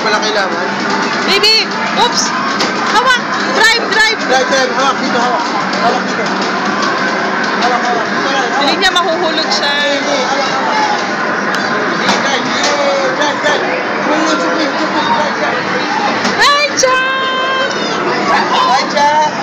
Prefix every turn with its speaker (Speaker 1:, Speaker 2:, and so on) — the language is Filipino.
Speaker 1: pala kailangan. Baby! Oops! Hawak! Drive, drive!
Speaker 2: Drive, drive! Hawak dito, hawak. Hawak dito. Hawak, hawak.
Speaker 1: Hindi niya mahuhulog siya.
Speaker 2: Hindi, hawak, hawak. Drive, drive, drive. Hulugsupin, hulugsupin, drive, drive. Right, Jack!